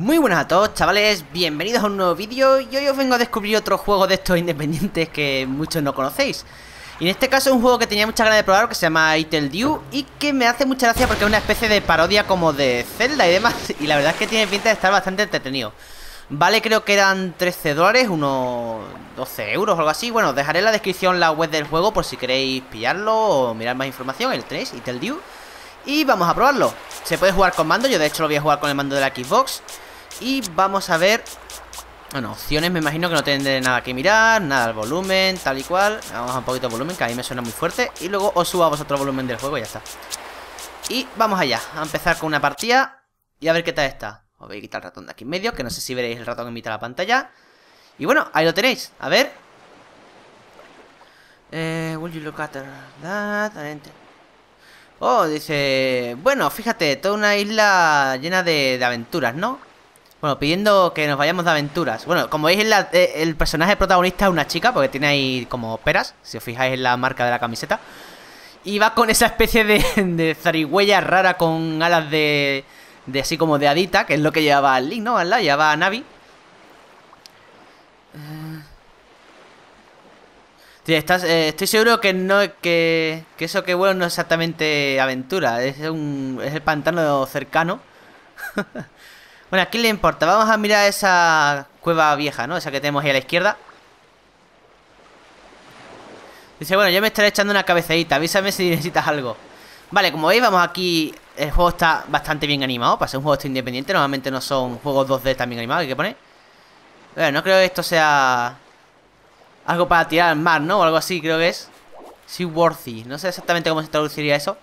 Muy buenas a todos chavales, bienvenidos a un nuevo vídeo y hoy os vengo a descubrir otro juego de estos independientes que muchos no conocéis. Y en este caso es un juego que tenía mucha ganas de probar que se llama Itel Dew y que me hace mucha gracia porque es una especie de parodia como de Zelda y demás Y la verdad es que tiene pinta de estar bastante entretenido. Vale, creo que eran 13 dólares, unos 12 euros o algo así. Bueno, dejaré en la descripción la web del juego por si queréis pillarlo o mirar más información El 3, Itel Dew. Y vamos a probarlo. Se puede jugar con mando, yo de hecho lo voy a jugar con el mando de la Xbox y vamos a ver Bueno, opciones me imagino que no tendré nada que mirar Nada, el volumen, tal y cual. Vamos a un poquito de volumen, que a mí me suena muy fuerte. Y luego os subo a vosotros volumen del juego y ya está. Y vamos allá, a empezar con una partida Y a ver qué tal está. Os voy a quitar el ratón de aquí en medio Que no sé si veréis el ratón en mitad de la pantalla. Y bueno, ahí lo tenéis, a ver. Eh, will you look at that? Oh, dice... Bueno, fíjate, toda una isla llena de aventuras, ¿no? Bueno, pidiendo que nos vayamos de aventuras. Bueno, como veis, eh, el personaje protagonista es una chica, porque tiene ahí como peras, si os fijáis en la marca de la camiseta. Y va con esa especie de, de zarigüeya rara con alas de, de así como de adita, que es lo que llevaba Link, ¿no? Al llevaba a Navi. Sí, estás, eh, estoy seguro que no que, que eso que bueno no es exactamente aventura, es un es el pantano cercano. Bueno, ¿a quién le importa? Vamos a mirar esa cueva vieja, ¿no? Esa que tenemos ahí a la izquierda. Dice, bueno, yo me estaré echando una cabeceita Avísame si necesitas algo Vale, como veis, vamos aquí. El juego está bastante bien animado Para ser un juego este independiente. Normalmente no son juegos 2D tan bien animados Hay que poner. Bueno, no creo que esto sea Algo para tirar al mar, ¿no? O algo así, creo que es. Seaworthy No sé exactamente cómo se traduciría eso.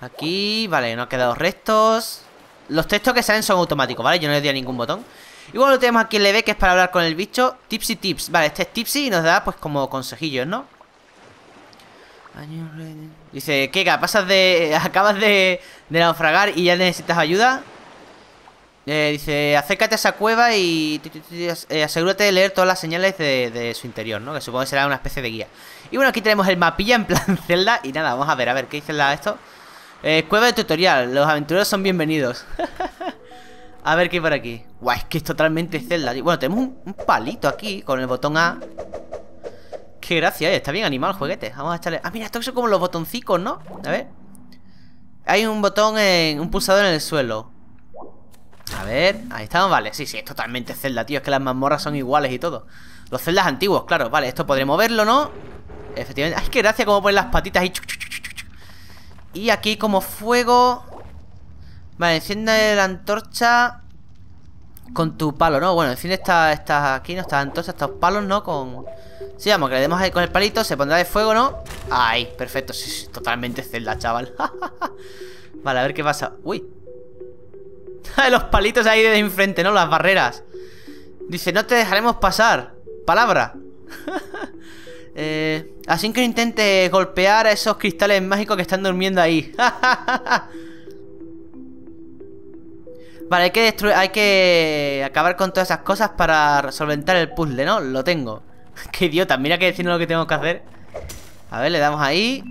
Aquí, vale, no ha quedado restos los textos que salen son automáticos, ¿vale? Yo no le doy a ningún botón Y bueno, tenemos aquí el LB que es para hablar con el bicho Tipsy tips, vale, este es tipsy y nos da pues como consejillos, ¿no? Dice, Keka, pasas de... Acabas de, de naufragar y ya necesitas ayuda eh, Dice, acércate a esa cueva y eh, asegúrate de leer todas las señales de, de, su interior, ¿no? Que supongo que será una especie de guía Y bueno, aquí tenemos el mapilla en plan celda Y nada, vamos a ver, a ver, ¿qué dice la esto? Eh, cueva de tutorial, los aventureros son bienvenidos. A ver qué hay por aquí. Guau, es que es totalmente celda Bueno, tenemos un, palito aquí con el botón A. Qué gracia, eh, está bien animado el juguete Vamos a echarle... Ah, mira, estos son como los botoncicos, ¿no? A ver. Hay un botón en... un pulsador en el suelo. A ver, ahí estamos, vale Sí, sí, es totalmente celda, tío Es que las mazmorras son iguales y todo. Los celdas antiguos, claro, vale, esto podré moverlo, ¿no? Efectivamente, ay, qué gracia como ponen las patitas ahí y aquí como fuego Vale, enciende la antorcha Con tu palo, ¿no? Bueno, enciende esta, aquí, ¿no? Estas antorchas, estos palos, ¿no? Con... Sí, vamos, que le demos ahí con el palito Se pondrá de fuego, ¿no? Ahí, perfecto sí, sí, Totalmente celda, chaval Vale, a ver qué pasa Uy Los palitos ahí de enfrente, ¿no? Las barreras Dice, no te dejaremos pasar Palabra Eh, así que intente golpear a esos cristales mágicos que están durmiendo ahí. vale, hay que destruir, hay que acabar con todas esas cosas para solventar el puzzle, ¿no? Lo tengo. Qué idiota, mira que decirnos lo que tengo que hacer. A ver, le damos ahí.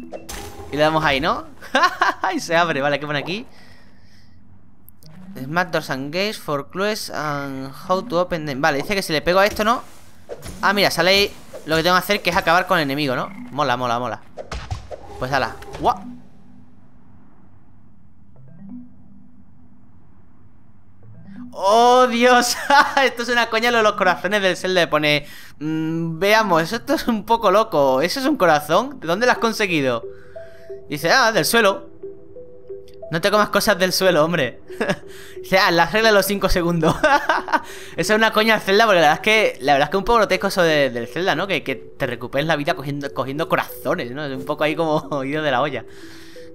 Y le damos ahí, ¿no? y se abre, vale, ¿qué pone aquí? Smart doors and gates for clues and how to open them. Vale, dice que si le pego a esto, ¿no? Ah, mira, sale ahí lo que tengo que hacer que es acabar con el enemigo, ¿no? Mola, mola, mola Pues ala ¡Guau! ¡Oh, Dios! esto es una coña lo de los corazones del Zelda Pone... Mm, veamos, esto es un poco loco ¿Eso es un corazón? ¿De dónde lo has conseguido? Dice, ah, del suelo no te comas cosas del suelo, hombre. o sea, la regla de los 5 segundos. Esa es una coña del Zelda, porque la verdad es que, la verdad es que un poco grotesco eso del Zelda, ¿no? Que, que, te recuperes la vida cogiendo, cogiendo corazones, ¿no? Es un poco ahí como ido de la olla.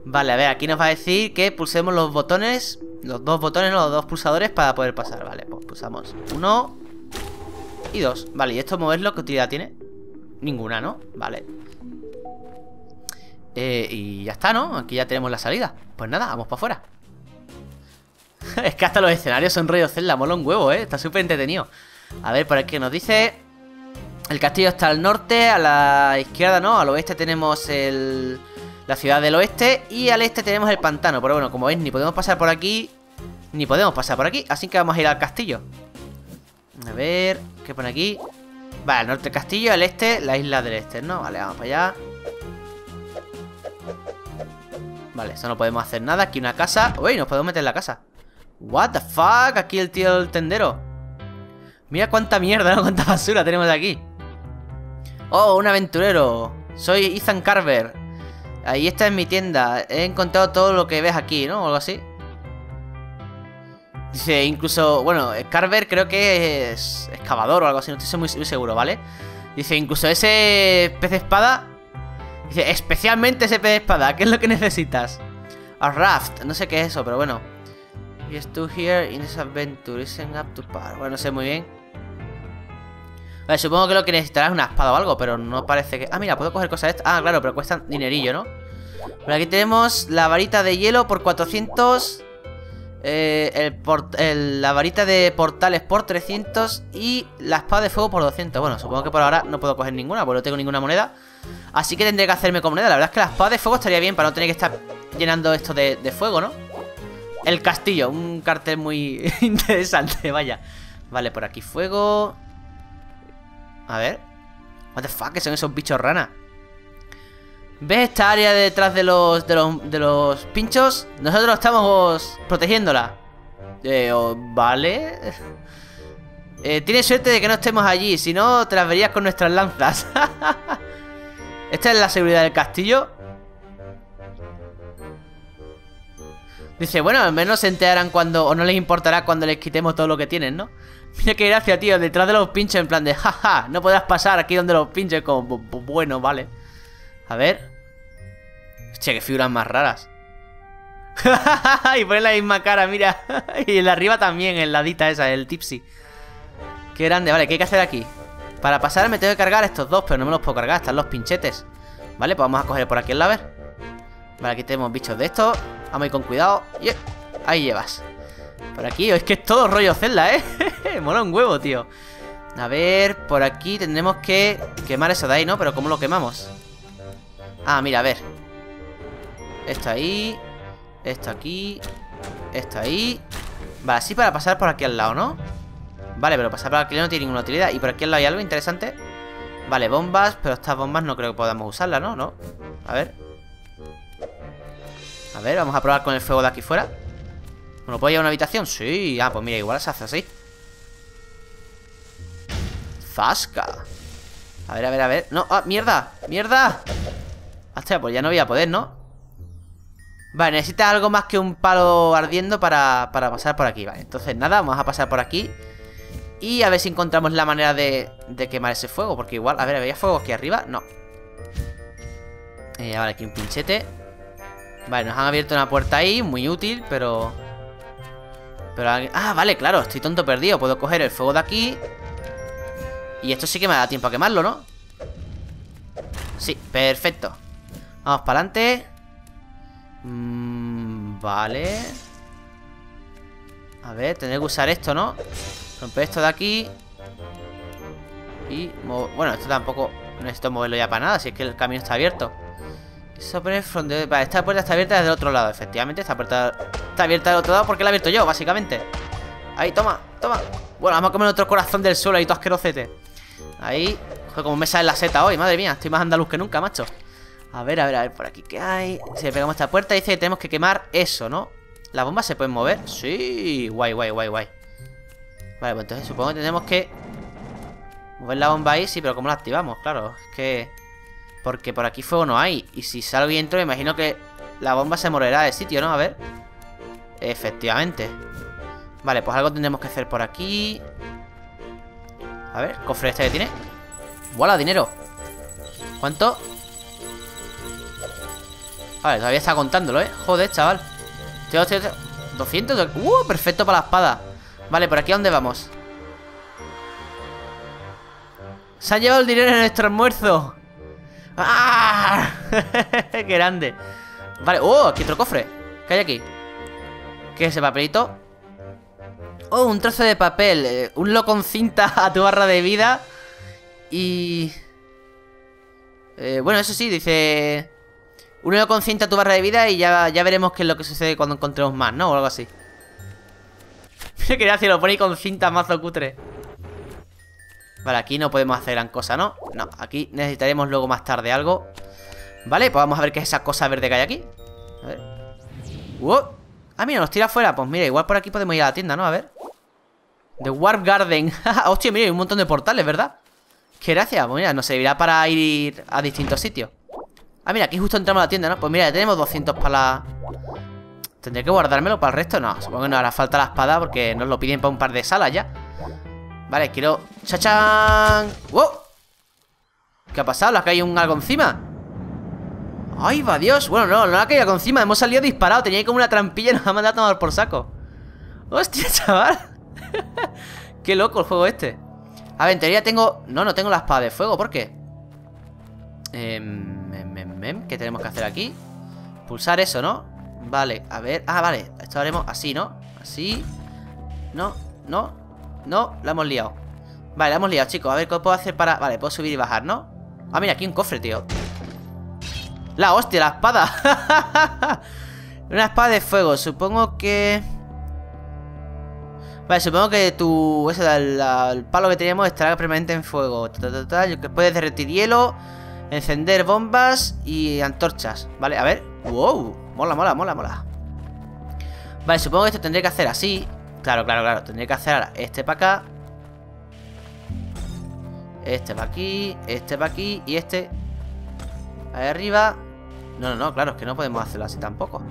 Vale, a ver, aquí nos va a decir que pulsemos los botones, los dos botones, los dos pulsadores para poder pasar. Vale, pues pulsamos uno y dos. Vale, ¿y esto moverlo qué utilidad tiene? Ninguna, ¿no? Vale. Eh, y ya está, ¿no? Aquí ya tenemos la salida Pues nada, vamos para afuera Es que hasta los escenarios son rollo Zelda Mola un huevo, ¿eh? Está súper entretenido A ver, por aquí nos dice El castillo está al norte A la izquierda, ¿no? Al oeste tenemos el... La ciudad del oeste Y al este tenemos el pantano Pero bueno, como veis, ni podemos pasar por aquí Ni podemos pasar por aquí, así que vamos a ir al castillo A ver, ¿qué pone aquí? Vale, el norte del castillo, el este, la isla del este, ¿no? Vale, vamos para allá Vale, eso no podemos hacer nada. Aquí una casa. Uy, nos podemos meter en la casa. What the fuck, aquí el tío del tendero. Mira cuánta mierda, ¿no? Cuánta basura tenemos aquí. Oh, un aventurero. Soy Ethan Carver. Ahí esta es mi tienda. He encontrado todo lo que ves aquí, ¿no? O algo así. Dice, incluso, bueno, Carver creo que es excavador o algo así, no estoy muy, muy seguro, ¿vale? Dice, incluso ese pez de espada Dice, especialmente ese pez de espada, ¿qué es lo que necesitas? A raft, no sé qué es eso, pero bueno Yes, to here in this adventure isn't up to par Bueno, no sé muy bien Vale, supongo que lo que necesitarás es una espada o algo, pero no parece que... Ah, mira, puedo coger cosas de estas Ah, claro, pero cuestan dinerillo, ¿no? Pero aquí tenemos la varita de hielo por 400 eh, la varita de portales por 300 y la espada de fuego por 200. Bueno, supongo que por ahora no puedo coger ninguna, porque no tengo ninguna moneda. Así que tendré que hacerme con moneda. La verdad es que la espada de fuego estaría bien para no tener que estar llenando esto de, fuego, ¿no? El castillo, un cartel muy interesante, vaya. Vale, por aquí fuego. A ver. What the ¿qué son esos bichos rana? ¿Ves esta área detrás de los, de los, pinchos? Nosotros estamos protegiéndola. Eh, vale. Eh, tienes suerte de que no estemos allí, si no te las verías con nuestras lanzas. Esta es la seguridad del castillo. Dice, bueno, al menos se enterarán cuando... O no les importará cuando les quitemos todo lo que tienen, ¿no? Mira qué gracia, tío, detrás de los pinchos en plan de... Jaja, no podrás pasar aquí donde los pinches como... Bueno, vale. A ver. Hostia, qué figuras más raras. y pone la misma cara, mira. y en la arriba también, en la dita esa, el tipsy. Qué grande, vale, ¿qué hay que hacer aquí? Para pasar me tengo que cargar estos dos, pero no me los puedo cargar, están los pinchetes. Vale, pues vamos a coger por aquí el laver. Vale, aquí tenemos bichos de estos. Vamos a ir con cuidado. Ahí llevas. Por aquí, es que es todo rollo celda, ¿eh? Mola un huevo, tío. A ver, por aquí tendremos que quemar eso de ahí, ¿no? Pero ¿cómo lo quemamos? Ah, mira, a ver Esto ahí Esto aquí Esto ahí Vale, así para pasar por aquí al lado, ¿no? Vale, pero pasar por aquí no tiene ninguna utilidad. Y por aquí al lado hay algo interesante. Vale, bombas, pero estas bombas no creo que podamos usarlas, ¿no? ¿No? A ver. A ver, vamos a probar con el fuego de aquí fuera. ¿Me puedo llevar a una habitación? Sí, ah, pues mira, igual se hace así. Zasca. A ver, a ver, a ver. No, ah, mierda, mierda. Hostia, pues ya no voy a poder, ¿no? Vale, necesita algo más que un palo ardiendo para, pasar por aquí. Vale, entonces nada, vamos a pasar por aquí Y a ver si encontramos la manera de, quemar ese fuego Porque igual, a ver, ¿había fuego aquí arriba? No eh, Vale, aquí un pinchete Vale, nos han abierto una puerta ahí Muy útil, pero... Pero... Ah, vale, claro, estoy tonto perdido Puedo coger el fuego de aquí Y esto sí que me da tiempo a quemarlo, ¿no? Sí, perfecto Vamos para adelante mm, Vale A ver, tendré que usar esto, ¿no? Romper esto de aquí Y... Bueno, esto tampoco necesito moverlo ya para nada Si es que el camino está abierto esta puerta está abierta desde el otro lado Efectivamente, esta puerta está abierta del otro lado Porque la he abierto yo, básicamente Ahí, toma, toma Bueno, vamos a comer otro corazón del suelo Ahí todo asquerocete Ahí Joder, como me sale la seta hoy, madre mía Estoy más andaluz que nunca, macho a ver, a ver, a ver, por aquí ¿qué hay? Si le pegamos esta puerta dice que tenemos que quemar eso, ¿no? ¿Las bombas se pueden mover? Sí, guay, guay, guay, guay Vale, pues entonces supongo que tenemos que Mover la bomba ahí, sí, pero ¿cómo la activamos? Claro, es que... Porque por aquí fuego no hay Y si salgo y entro, me imagino que la bomba se moverá de sitio, ¿no? A ver Efectivamente Vale, pues algo tendremos que hacer por aquí A ver, cofre este que tiene ¡Wala, dinero! ¿Cuánto? Vale, todavía está contándolo, ¿eh? Joder, chaval tío, tío, 200 ¡Uh! Perfecto para la espada Vale, ¿por aquí a dónde vamos? Se ha llevado el dinero en nuestro almuerzo ¡Ah! ¡Qué grande! Vale, ¡oh! Aquí otro cofre ¿Qué hay aquí? ¿Qué es ese papelito? ¡Oh! Un trozo de papel eh, Un lo con cinta a tu barra de vida Y... Eh, bueno, eso sí, dice... Uno con cinta tu barra de vida y ya, ya veremos qué es lo que sucede cuando encontremos más, ¿no? O algo así. Mira que gracia, lo ahí con cinta mazo cutre. Vale, aquí no podemos hacer gran cosa, ¿no? No, aquí necesitaremos luego más tarde algo. Vale, pues vamos a ver qué es esa cosa verde que hay aquí. A ver. Ah, mira, nos tira afuera. Pues mira, igual por aquí podemos ir a la tienda, ¿no? A ver. The Warp Garden. Hostia, mira, hay un montón de portales, ¿verdad? Qué gracia. Pues mira, nos servirá para ir a distintos sitios. Ah, mira, aquí justo entramos a la tienda, ¿no? Pues mira, ya tenemos 200 para la... ¿Tendré que guardármelo para el resto? No, supongo que no hará falta la espada porque nos lo piden para un par de salas ya. Vale, quiero... ¡Chachán! ¡Wow! ¿Qué ha pasado? ¿Le ha caído un algo encima? ¡Ay, va Dios! Bueno, no, no ha caído algo encima Hemos salido disparado Tenía ahí como una trampilla y nos ha mandado a tomar por saco ¡Hostia, chaval! ¡Qué loco el juego este! A ver, en teoría tengo... No, no tengo la espada de fuego ¿Por qué? Em, em, em, em, ¿Qué tenemos que hacer aquí? Pulsar eso, ¿no? Vale, a ver. Ah, vale. Esto haremos así, ¿no? Así. No, no no, la hemos liado. Vale, la hemos liado, chicos. A ver, ¿qué puedo hacer para...? Vale, puedo subir y bajar, ¿no? Ah, mira, aquí un cofre, tío. La hostia, la espada. Una espada de fuego. Supongo que... Vale, supongo que tu... Ese, el, palo que teníamos estará permanente en fuego. Que Puedes derretir hielo Encender bombas y antorchas. Vale, a ver. Wow, mola, mola, mola, mola Vale, supongo que esto tendría que hacer así Claro, claro, claro. Tendría que hacer este para acá. Este para aquí. Este para aquí. Y este. Ahí arriba. No, no, no. Claro, es que no podemos hacerlo así tampoco.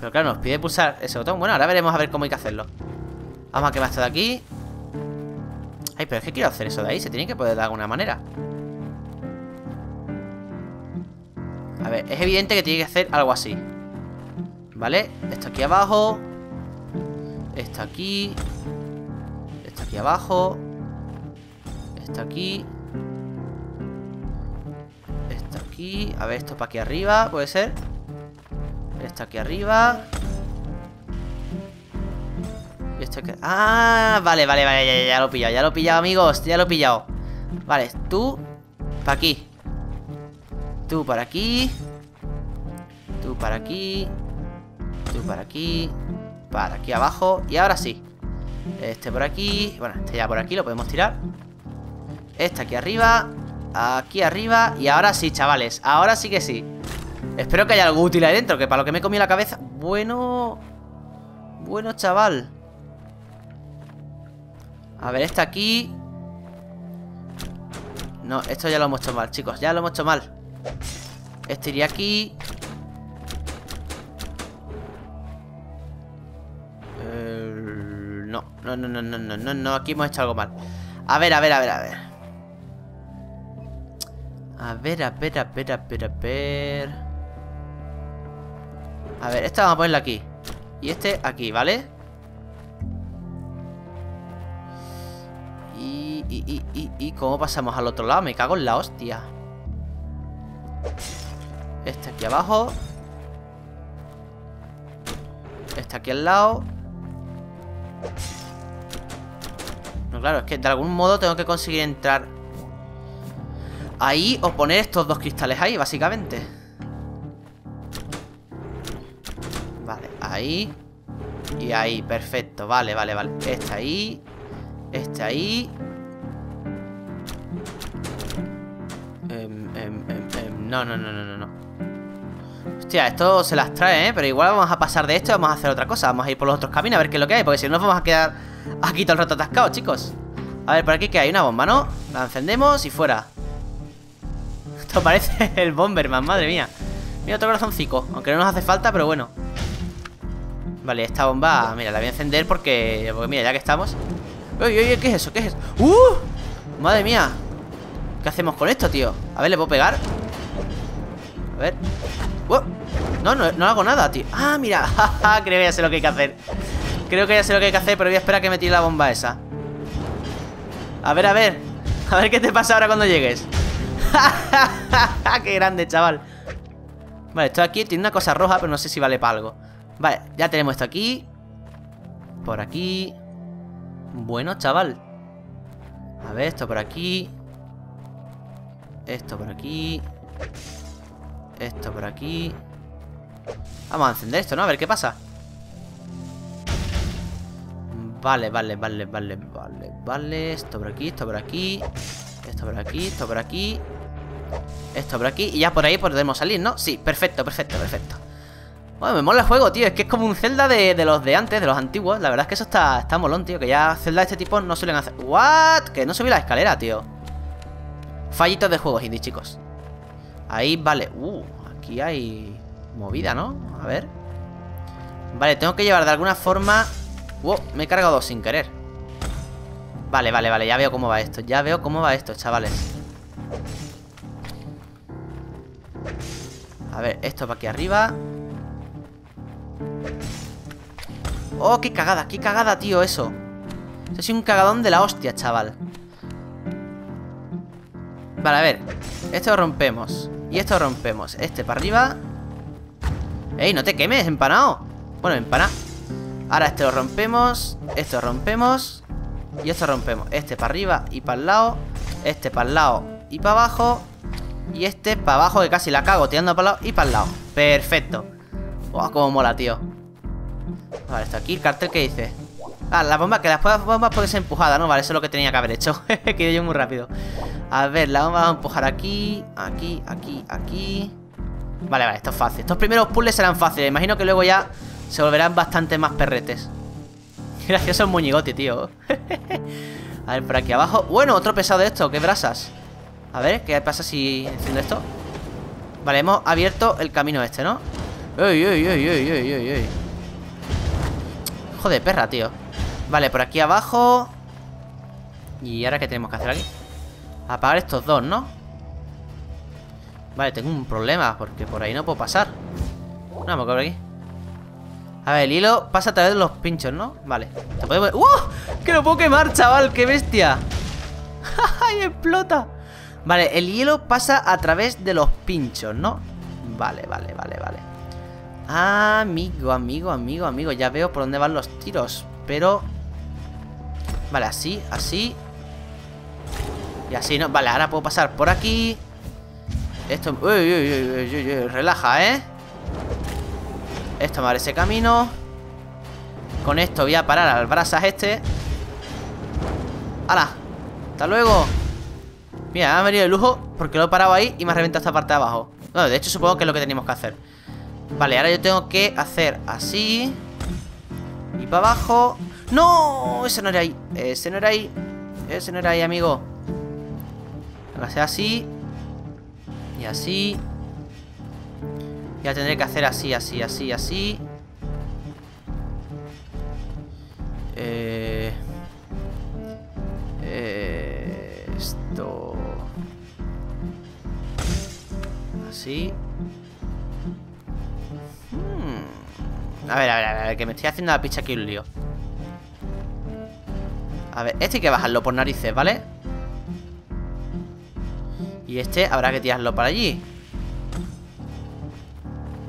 Pero claro, nos pide pulsar ese botón. Bueno, ahora veremos a ver cómo hay que hacerlo. Vamos a quemar esto de aquí. Ay, pero es que quiero hacer eso de ahí. Se tiene que poder de alguna manera. A ver, es evidente que tiene que hacer algo así. ¿Vale? Esto aquí abajo. Está aquí. Está aquí abajo. Está aquí. Está aquí. A ver, esto para aquí arriba, ¿puede ser? Está aquí arriba. Y esto aquí... Ah, vale, vale, vale, ya, ya, lo he pillado, ya lo he pillado, amigos, ya lo he pillado. Vale, tú para aquí. Tú para aquí. Tú para aquí. Tú para aquí. Para aquí abajo. Y ahora sí. Este por aquí. Bueno, este ya por aquí lo podemos tirar. Este aquí arriba. Aquí arriba. Y ahora sí, chavales. Ahora sí que sí. Espero que haya algo útil ahí dentro Que para lo que me he comido la cabeza. Bueno. Bueno, chaval. A ver, este aquí. No, esto ya lo hemos hecho mal, chicos. Ya lo hemos hecho mal Este iría aquí. No, no, no, no, no, no, no, aquí hemos hecho algo mal. A ver, a ver, a ver, a ver. A ver, a ver, a ver, a ver, a ver. A ver, este vamos a ponerlo aquí. Y este aquí, ¿vale? Y, y, y, y, y ¿cómo pasamos al otro lado? Me cago en la hostia Este aquí abajo. Este aquí al lado. Claro, es que de algún modo tengo que conseguir entrar Ahí o poner estos dos cristales ahí, básicamente. Vale, ahí. Y ahí, perfecto, vale, vale, vale. Este ahí. Este ahí No, no, no, no, no, Hostia, esto se las trae, ¿eh? Pero igual vamos a pasar de esto y vamos a hacer otra cosa Vamos a ir por los otros caminos a ver qué es lo que hay Porque si no nos vamos a quedar Aquí todo el rato atascado, chicos A ver, por aquí que hay una bomba, ¿no? La encendemos y fuera Esto parece el Bomberman, madre mía Mira, otro corazoncico Aunque no nos hace falta, pero bueno Vale, esta bomba, mira, la voy a encender porque... Porque mira, ya que estamos Uy, uy, ¿qué es eso? ¿Qué es eso? ¡Uh! Madre mía ¿Qué hacemos con esto, tío? A ver, ¿le puedo pegar? Ver. No, no, no hago nada, tío. Ah, mira, creo que ya sé lo que hay que hacer. Creo que ya sé lo que hay que hacer, pero voy a esperar a que me tire la bomba esa. A ver, a ver. A ver qué te pasa ahora cuando llegues. ¡Qué grande, chaval! Vale, esto aquí tiene una cosa roja, pero no sé si vale para algo. Vale, ya tenemos esto aquí. Por aquí. Bueno, chaval. A ver, esto por aquí. Esto por aquí Esto por aquí Vamos a encender esto, ¿no? A ver qué pasa Vale, vale, vale, vale, vale, vale. Esto por aquí, esto por aquí. Esto por aquí, esto por aquí. Esto por aquí. Y ya por ahí podemos salir, ¿no? Sí, perfecto, perfecto, perfecto. Bueno, me mola el juego, tío. Es que es como un Zelda de, los de antes, de los antiguos. La verdad es que eso está, está molón, tío. Que ya Zelda de este tipo no suelen hacer. ¿What? Que no subí la escalera, tío. Fallitos de juegos indie, chicos. Ahí, vale. Uh, aquí hay movida, ¿no? A ver. Vale, tengo que llevar de alguna forma Wow, me he cargado sin querer. Vale, vale, vale, ya veo cómo va esto Ya veo cómo va esto, chavales. A ver, esto va aquí arriba. Oh, qué cagada, qué cagada, tío, eso. Eso es un cagadón de la hostia, chaval. Vale, a ver. Esto lo rompemos Y esto rompemos Este para arriba. Ey, no te quemes, empanado Bueno, empanado Ahora este lo rompemos Esto lo rompemos Y esto rompemos. Este para arriba y para el lado Este para el lado y para abajo Y este para abajo que casi la cago Tirando para el lado y para el lado. Perfecto. Wow, cómo mola, tío. Vale, esto aquí, el cartel que dice Ah, la bomba, que las bombas pueden ser empujadas, ¿no? Vale, eso es lo que tenía que haber hecho Que yo muy rápido A ver, la bomba va a empujar aquí Aquí, aquí, aquí Vale, vale, esto es fácil Estos primeros puzzles serán fáciles Imagino que luego ya se volverán bastante más perretes. Gracioso el muñigote, tío. a ver, por aquí abajo. Bueno, otro pesado de esto, qué brasas. A ver, ¿qué pasa si enciendo esto? Vale, hemos abierto el camino este, ¿no? ¡Ey, ey, ey, ey, ey, ey, ey! Joder, perra, tío. Vale, por aquí abajo. ¿Y ahora qué tenemos que hacer aquí? Apagar estos dos, ¿no? Vale, tengo un problema Porque por ahí no puedo pasar No, me por aquí a ver, el hilo pasa a través de los pinchos, ¿no? Vale ¿Te puede... ¡Uh! ¡Que lo puedo quemar, chaval! ¡Qué bestia! ¡Ay, explota! Vale, el hielo pasa a través de los pinchos, ¿no? Vale, vale, vale, vale Amigo, amigo, amigo, amigo Ya veo por dónde van los tiros Pero... Vale, así, así Y así, ¿no? Vale, ahora puedo pasar por aquí Esto... Uy, uy, uy, relaja, ¿eh? Esto me abre ese camino Con esto voy a parar al brasas este ¡Hala! ¡Hasta luego! Mira, me ha venido de lujo Porque lo he parado ahí y me ha reventado esta parte de abajo Bueno, de hecho supongo que es lo que teníamos que hacer Vale, ahora yo tengo que hacer así Y para abajo ¡No! Ese no era ahí Ese no era ahí Ese no era ahí, amigo hacer así Y así ya tendré que hacer así, así, así, así. Eh, eh, esto... Así. Hmm. A ver, a ver, a ver, que me estoy haciendo la picha aquí un lío. A ver, este hay que bajarlo por narices, ¿vale? Y este habrá que tirarlo para allí.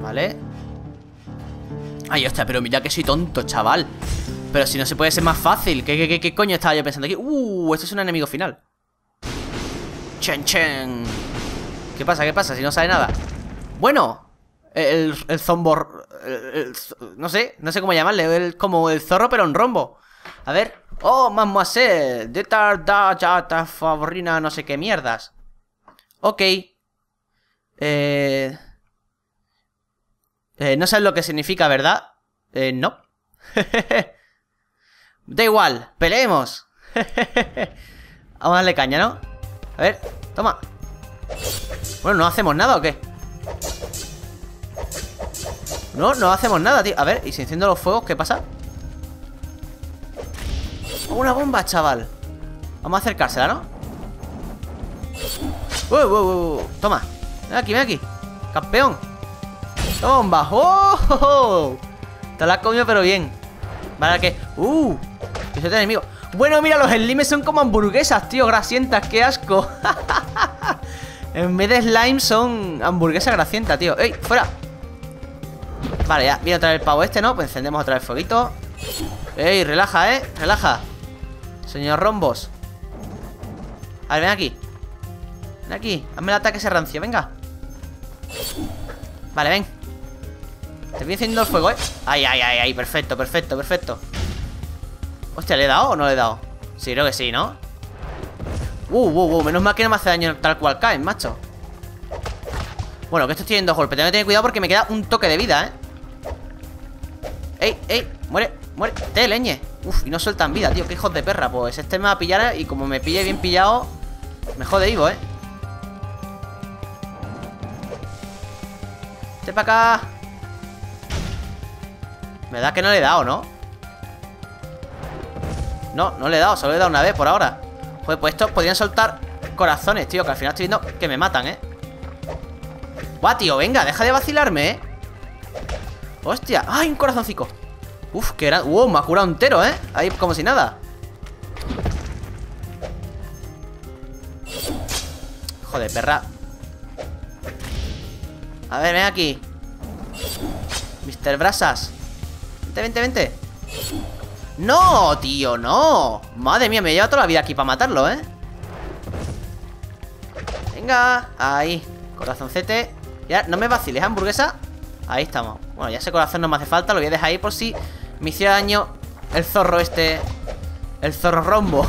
¿Vale? Ay, hostia, pero mira que soy tonto, chaval Pero si no se puede ser más fácil ¿Qué, qué, qué, coño estaba yo pensando aquí? Uh, esto es un enemigo final Chen, chen ¿Qué pasa? ¿Qué pasa? Si no sale nada Bueno El, el zombor No sé, no sé cómo llamarle el, Como el zorro pero en rombo A ver Oh, mademoiselle De tarda, ya, ta, favorina, no sé qué mierdas Ok Eh... Eh, no sabes lo que significa, ¿verdad? Eh, no. da igual, peleemos. Vamos a darle caña, ¿no? A ver, toma. Bueno, ¿no hacemos nada o qué? No, no hacemos nada, tío A ver, ¿y si enciendo los fuegos? ¿Qué pasa? Una bomba, chaval Vamos a acercársela, ¿no? Uh, uh, uh, Toma Ven aquí, ven aquí Campeón ¡Toma! ¡Oh! Te la has comido pero bien Vale, que... ¡Uh! Ese enemigo Bueno, mira, los slimes son como hamburguesas, tío Grasientas, qué asco En vez de slime son hamburguesas grasientas, tío ¡Ey! ¡Fuera! Vale, ya, viene otra vez el pavo este, ¿no? Pues encendemos otra vez fueguito ¡Ey! Relaja, ¿eh? Relaja Señor Rombos A ver, ven aquí Ven aquí, hazme el ataque ese rancio, venga Vale, ven te voy haciendo el fuego, ¿eh? Ay, ay, ay, ay, perfecto, perfecto, perfecto Hostia, ¿le he dado o no le he dado? Sí, creo que sí, ¿no? Uh, uh, uh, menos mal que no me hace daño tal cual caen, macho Bueno, que esto estoy en dos golpes Tengo que tener cuidado porque me queda un toque de vida, ¿eh? ¡Ey, ey! ¡Muere! ¡Muere! ¡Te, leñe! Uf, y no sueltan vida, tío Qué hijos de perra Pues este me va a pillar y como me pille bien pillado Me jode vivo, ¿eh? Este para acá Me da que no le he dado, ¿no? No, no le he dado, solo le he dado una vez por ahora Pues, pues estos podrían soltar corazones, tío Que al final estoy viendo que me matan, ¿eh? Buah, tío, venga, deja de vacilarme, ¿eh? Hostia, ¡ay, un corazoncico! Uf, que era... ¡Wow! Me ha curado entero, ¿eh? Ahí como si nada Joder, perra A ver, ven aquí Mr. Brasas Vente, vente, vente ¡No, tío, no! Madre mía, me lleva toda la vida aquí para matarlo, ¿eh? Venga, ahí Corazoncete Ya, no me vaciles, hamburguesa Ahí estamos Bueno, ya ese corazón no me hace falta Lo voy a dejar ahí por si me hiciera daño El zorro este El zorro rombo.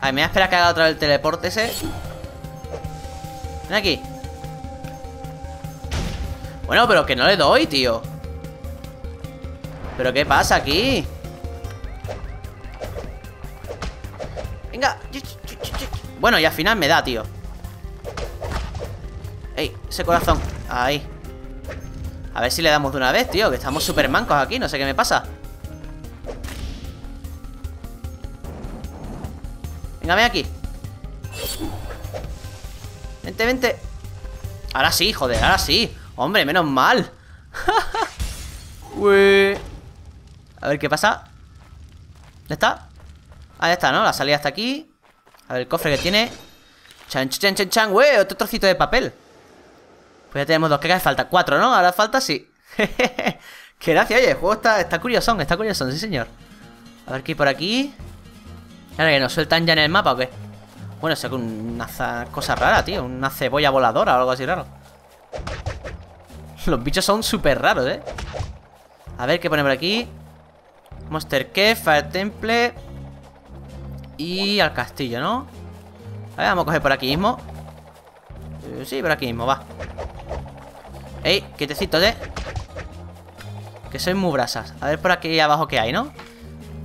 Ay, me voy a esperar que haga otra vez el teleporte ese. Ven aquí. Bueno, pero que no le doy, tío. ¿Pero qué pasa aquí? Venga Bueno, y al final me da, tío Ey, ese corazón. Ahí. A ver si le damos de una vez, tío Que estamos súper mancos aquí, no sé qué me pasa. Venga, ven aquí. Vente, vente. Ahora sí, joder, ahora sí. Hombre, menos mal. Uy. A ver qué pasa. ¿Ya está? Ah, ya está, ¿no? La salida está aquí. A ver el cofre que tiene. Chan, chan, chan, chan, güey Otro trocito de papel Pues ya tenemos dos, ¿qué hace falta? Cuatro, ¿no? Ahora falta sí Qué gracia, oye, el juego está, está curiosón Está curiosón, sí señor A ver qué hay por aquí Ahora que nos sueltan ya en el mapa o qué Bueno, es una cosa rara, tío Una cebolla voladora o algo así raro Los bichos son súper raros, ¿eh? A ver, ¿qué pone por aquí? Monster Cave, Fire Temple Y al castillo, ¿no? A ver, vamos a coger por aquí mismo eh, Sí, por aquí mismo, va Ey, quietecitos, ¿eh? Que soy muy brasas A ver por aquí abajo qué hay, ¿no?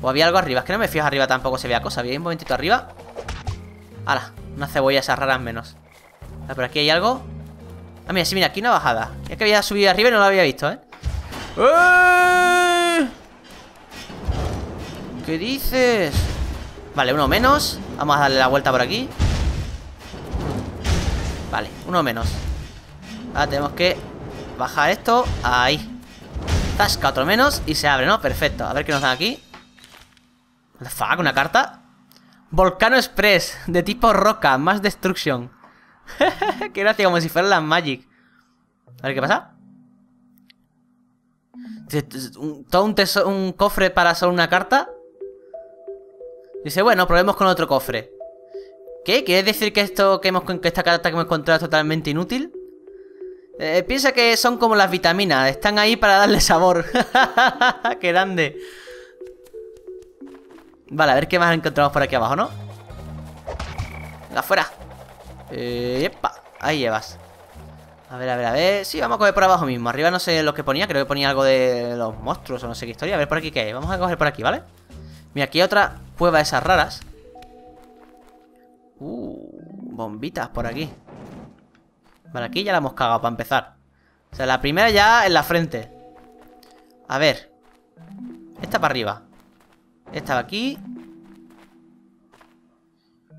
O había algo arriba Es que no me fijo arriba tampoco se vea cosa Había un momentito arriba ¡Hala! Una cebolla esas raras menos A ver, por aquí hay algo Ah, mira, sí, mira, aquí una bajada Ya que había subido arriba y no lo había visto, ¿eh? ¡Eh! ¿Qué dices? Vale, uno menos Vamos a darle la vuelta por aquí Vale, uno menos Ahora tenemos que bajar esto Ahí Tasca otro menos y se abre, ¿no? Perfecto A ver qué nos dan aquí What fuck, una carta Volcano Express De tipo roca, más destruction Qué gracia, como si fuera la Magic. A ver qué pasa. Todo un, un cofre para solo una carta. Dice, bueno, probemos con otro cofre. ¿Qué? ¿Quieres decir que esto que hemos que esta carta que hemos encontrado es totalmente inútil? Eh, piensa que son como las vitaminas, están ahí para darle sabor. ¡Qué grande! Vale, a ver qué más encontramos por aquí abajo, ¿no? Venga, fuera. Eh, ahí llevas A ver, a ver, a ver Sí, vamos a coger por abajo mismo Arriba no sé lo que ponía Creo que ponía algo de los monstruos o no sé qué historia A ver por aquí qué hay Vamos a coger por aquí, ¿vale? Mira, aquí hay otra cueva de esas raras Uh, bombitas por aquí Vale, aquí ya la hemos cagado para empezar. O sea, la primera ya en la frente. A ver. Esta para arriba. Esta va aquí.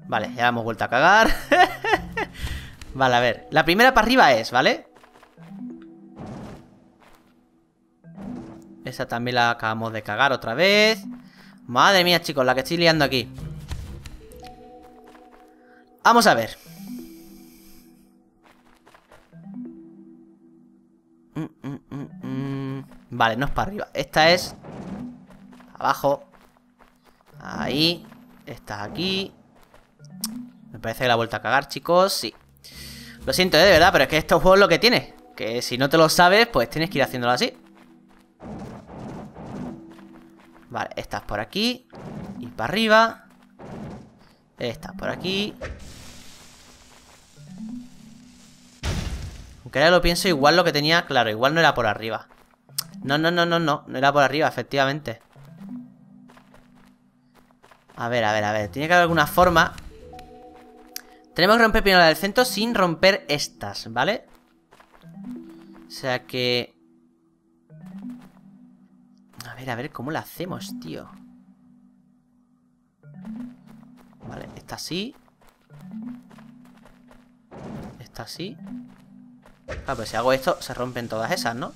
Vale, ya la hemos vuelto a cagar. Vale, a ver. La primera para arriba es, ¿vale? Esa también la acabamos de cagar otra vez. Madre mía, chicos, la que estoy liando aquí. Vamos a ver Vale, no es para arriba Esta es Abajo Ahí Esta aquí me parece que la ha vuelto a cagar, chicos, sí Lo siento, ¿eh? de verdad, pero es que estos juegos lo que tiene. Que si no te lo sabes, pues tienes que ir haciéndolo así. Vale, estás por aquí. Y para arriba. Estás por aquí. Aunque ahora lo pienso, igual lo que tenía... Claro, igual no era por arriba. No, no, no, no, no. No era por arriba, efectivamente. A ver, a ver, a ver. Tiene que haber alguna forma tenemos que romper primero la del centro sin romper estas, ¿vale? O sea que... A ver, a ver, ¿cómo la hacemos, tío? Vale, esta así. Esta así. Claro, pues si hago esto, se rompen todas esas, ¿no?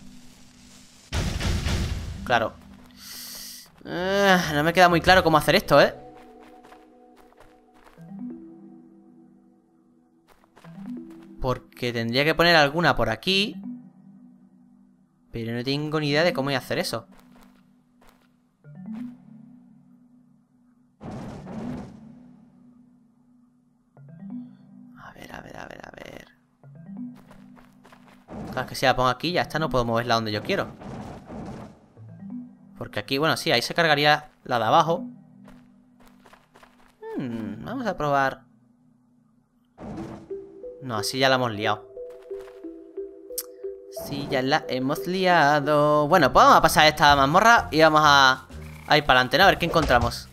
Claro. Eh, no me queda muy claro cómo hacer esto, ¿eh? Porque tendría que poner alguna por aquí. Pero no tengo ni idea de cómo voy a hacer eso. Claro, que si la pongo aquí, ya está, no puedo moverla donde yo quiero. Porque aquí, bueno, sí, ahí se cargaría la de abajo. Hmm, vamos a probar no, así ya la hemos liado. Sí, ya la hemos liado. Bueno, pues vamos a pasar esta mazmorra y vamos a, ir para adelante, ¿no? A ver qué encontramos.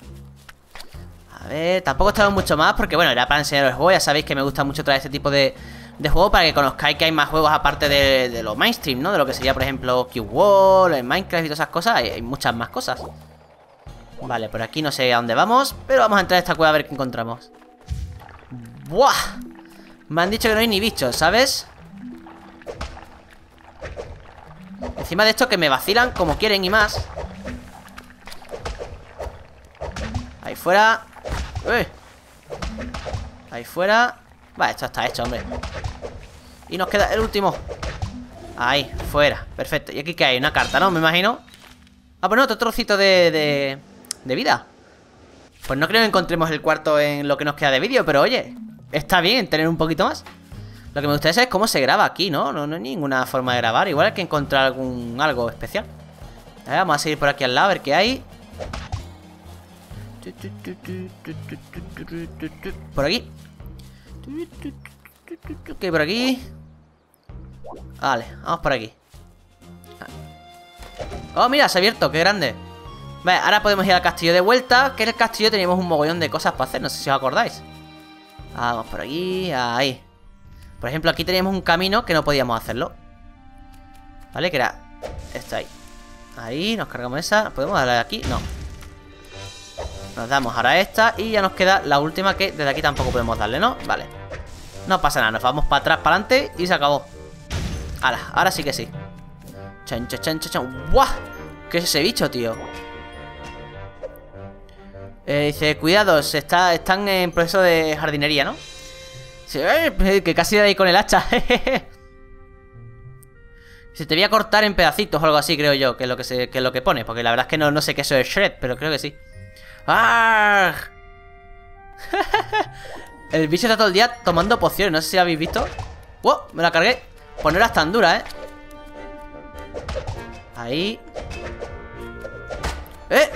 A ver, tampoco estamos mucho más porque, bueno, era para enseñaros el juego. Ya sabéis que me gusta mucho traer este tipo de, de juego para que conozcáis que hay más juegos aparte de, de lo mainstream, ¿no? De lo que sería, por ejemplo, Q-Wall, Minecraft y todas esas cosas. Hay, muchas más cosas. Vale, por aquí no sé a dónde vamos, pero vamos a entrar a esta cueva a ver qué encontramos. ¡Buah! Me han dicho que no hay ni bichos, ¿sabes? Encima de esto que me vacilan como quieren y más Ahí fuera Ahí fuera Vale, esto está hecho, hombre Y nos queda el último Ahí, fuera, perfecto Y aquí que hay, una carta, ¿no? Me imagino Ah, pues no, otro trocito de, de, de vida Pues no creo que encontremos el cuarto en lo que nos queda de vídeo Pero oye, está bien tener un poquito más. Lo que me gustaría saber es cómo se graba aquí, ¿no? ¿no? No hay ninguna forma de grabar. Igual hay que encontrar algún algo especial. vamos a seguir por aquí al lado a ver qué hay. Por aquí. ¿Qué hay por aquí? Vale, vamos por aquí. Oh, mira, se ha abierto, qué grande. Vale, ahora podemos ir al castillo de vuelta. Que en el castillo teníamos un mogollón de cosas para hacer. No sé si os acordáis. Vamos por aquí, ahí Por ejemplo, aquí teníamos un camino que no podíamos hacerlo ¿Vale? Que era esto ahí Ahí, nos cargamos esa ¿Podemos darle aquí? No Nos damos ahora esta Y ya nos queda la última que desde aquí tampoco podemos darle, ¿no? Vale No pasa nada, nos vamos para atrás, para adelante Y se acabó Ahora, ahora sí que sí Chan, chan, chan, chan, ¡Buah! ¿Qué es ese bicho, tío? Eh, dice, cuidados, está, están en proceso de jardinería, ¿no? Eh, que casi de ahí con el hacha. se te voy a cortar en pedacitos o algo así, creo yo, que es lo que, se, es lo que pone. Porque la verdad es que no, no sé qué eso es Shred, pero creo que sí. El bicho está todo el día tomando pociones, no sé si habéis visto. ¡Wow! Me la cargué. Pues no tan dura, ¿eh? Ahí. ¡Eh!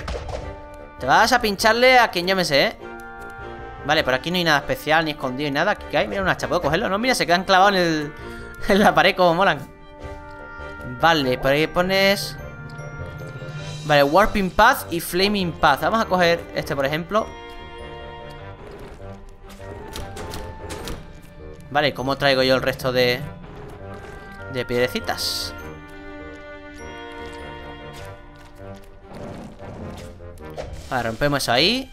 Te vas a pincharle a quien yo me sé, ¿eh? Vale, por aquí no hay nada especial, ni escondido, ni nada. Aquí hay, mira, un hacha, ¿puedo cogerlo? No, mira, se quedan clavados en, el, en la pared como molan. Vale, por ahí pones... Vale, Warping Path y Flaming Path. Vamos a coger este, por ejemplo. Vale, ¿cómo traigo yo el resto de... De piedrecitas? Vale, rompemos eso ahí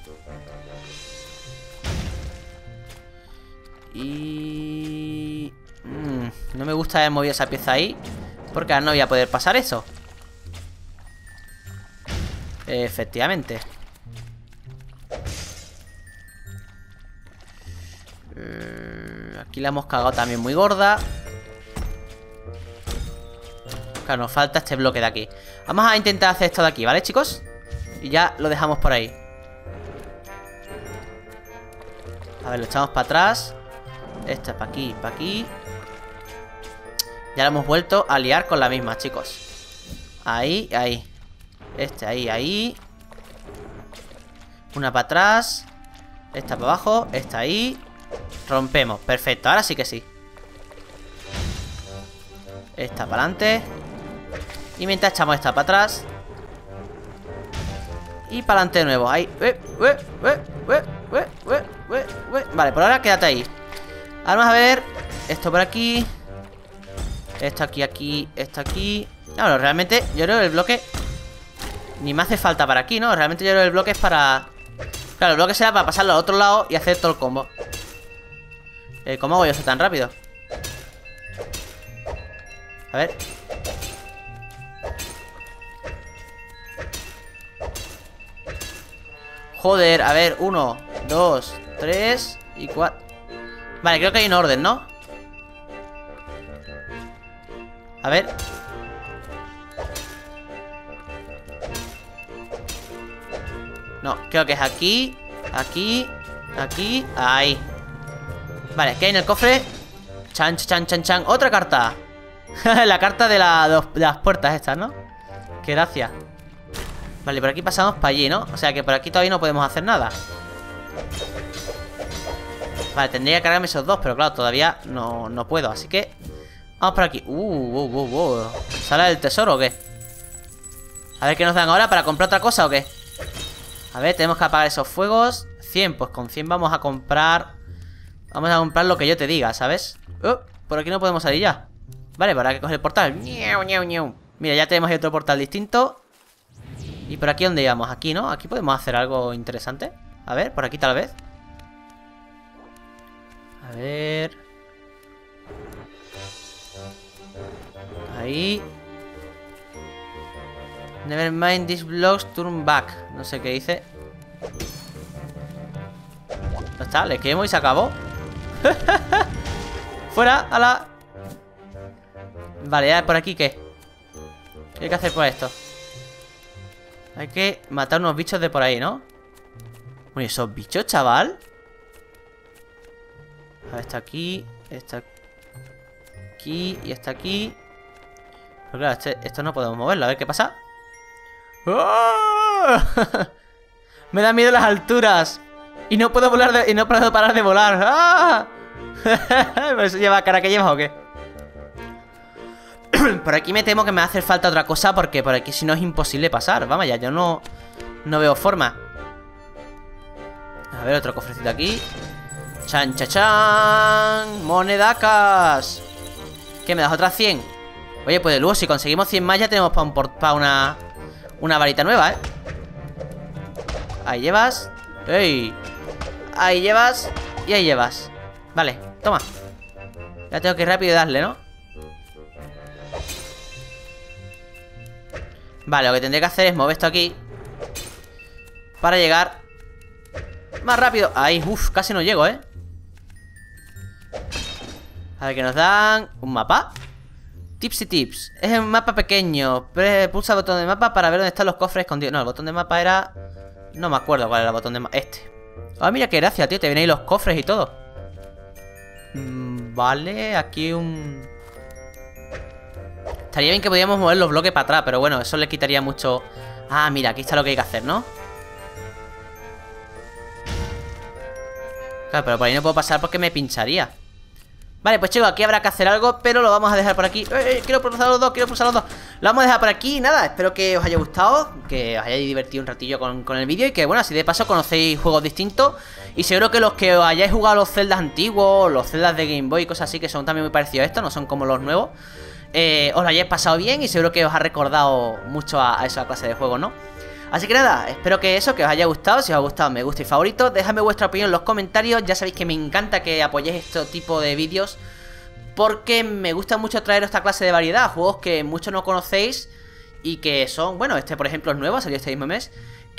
Y... Mm, no me gusta haber esa pieza ahí Porque ahora no voy a poder pasar eso Efectivamente. Eh, Aquí la hemos cagado también muy gorda. Claro, nos falta este bloque de aquí. Vamos a intentar hacer esto de aquí, ¿vale, chicos? Y ya lo dejamos por ahí. A ver, lo echamos para atrás. Esto para aquí, para aquí. Ya lo hemos vuelto a liar con la misma, chicos. Ahí, ahí Este, ahí, ahí. Una para atrás. Esta para abajo, esta ahí. Rompemos, perfecto, ahora sí que sí. Esta para adelante. Y mientras echamos esta para atrás. Y para adelante de nuevo Ahí, Vale, por ahora quédate ahí. Vamos a ver Esto por aquí. Esto aquí, aquí, esto aquí. Claro, realmente yo creo que el bloque Ni me hace falta para aquí, ¿no? Realmente yo creo que el bloque es para... Claro, el bloque será para pasarlo al otro lado y hacer todo el combo eh, ¿Cómo hago yo eso tan rápido? A ver Joder, a ver, uno, dos, tres y cuatro Vale, creo que hay un orden, ¿no? A ver No, creo que es aquí Aquí Aquí Ahí Vale, ¿qué hay en el cofre? Chan, chan, chan, chan Otra carta La carta de, las puertas estas, ¿no? Qué gracia Vale, por aquí pasamos para allí, ¿no? O sea que por aquí todavía no podemos hacer nada Vale, tendría que cargarme esos dos Pero claro, todavía no, no puedo Así que Vamos por aquí Uh, uh, uh, uh. ¿Sale el tesoro o qué? A ver qué nos dan ahora ¿Para comprar otra cosa o qué? A ver, tenemos que apagar esos fuegos. 100, pues con 100 vamos a comprar Vamos a comprar lo que yo te diga, ¿sabes? Oh, por aquí no podemos salir ya. Vale, para que coger el portal. Mira, ya tenemos otro portal distinto. ¿Y por aquí dónde íbamos? Aquí, ¿no? Aquí podemos hacer algo interesante. A ver, por aquí tal vez. A ver. Ahí Never mind these blocks, turn back. No sé qué dice. Ya está, le quemo y se acabó. ¡Fuera! ¡Hala! Vale, ya por aquí, ¿qué? ¿Qué hay que hacer por esto? Hay que matar unos bichos de por ahí, ¿no? Oye, esos bichos, chaval A ver, está aquí Está aquí Y está aquí Pero claro, este, esto no podemos moverlo A ver qué pasa ¡Ah! Me da miedo las alturas. Y no puedo volar y no puedo parar de volar. ¡Ah! ¿Eso lleva cara que lleva o qué? por aquí me temo que me hace falta otra cosa porque por aquí si no es imposible pasar. Vamos ya, yo no, no veo forma. A ver, otro cofrecito aquí. Chan, chan, chan. Monedacas. ¿Qué me das? ¿Otras 100? Oye, pues luego si conseguimos 100 más ya tenemos para un, pa una una varita nueva, ¿eh? Ahí llevas ¡Ey! Ahí llevas Y ahí llevas Vale, toma Ya tengo que ir rápido y darle, ¿no? Vale, lo que tendré que hacer es mover esto aquí Para llegar Más rápido Ahí, uff, casi no llego, ¿eh? A ver qué nos dan Un mapa Tips y tips. Es un mapa pequeño. Pulsa el botón de mapa para ver dónde están los cofres escondidos. No, el botón de mapa era... No me acuerdo cuál era el botón de mapa. Este. Ah, mira qué gracia, tío. Te vienen ahí los cofres y todo. Mm, vale, aquí un... Estaría bien que podíamos mover los bloques para atrás, pero bueno, eso le quitaría mucho... Ah, mira, aquí está lo que hay que hacer, ¿no? Claro, pero por ahí no puedo pasar porque me pincharía Vale, pues chicos, aquí habrá que hacer algo Pero lo vamos a dejar por aquí. Eh, eh, Quiero pulsar los dos, quiero pulsar los dos. Lo vamos a dejar por aquí, nada, espero que os haya gustado Que os hayáis divertido un ratillo con, el vídeo Y que, bueno, así de paso conocéis juegos distintos. Y seguro que los que os hayáis jugado los celdas antiguos Los celdas de Game Boy y cosas así Que son también muy parecidos a estos, no son como los nuevos eh, Os lo hayáis pasado bien Y seguro que os ha recordado mucho a, a esa clase de juegos, ¿no? Así que nada, espero que eso, que os haya gustado. Si os ha gustado, me gusta y favorito. Dejadme vuestra opinión en los comentarios. Ya sabéis que me encanta que apoyéis este tipo de vídeos Porque me gusta mucho traer esta clase de variedad Juegos que muchos no conocéis Y que son, bueno, este por ejemplo es nuevo, salió este mismo mes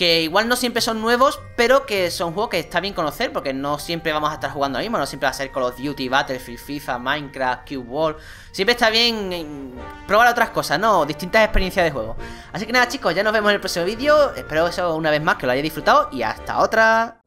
que igual no siempre son nuevos, pero que son juegos que está bien conocer, porque no siempre vamos a estar jugando lo mismo, no siempre va a ser Call of Duty, Battlefield, FIFA, Minecraft, Cube World. Siempre está bien probar otras cosas, ¿no? Distintas experiencias de juego. Así que nada chicos, ya nos vemos en el próximo vídeo, espero eso una vez más que lo hayáis disfrutado y hasta otra.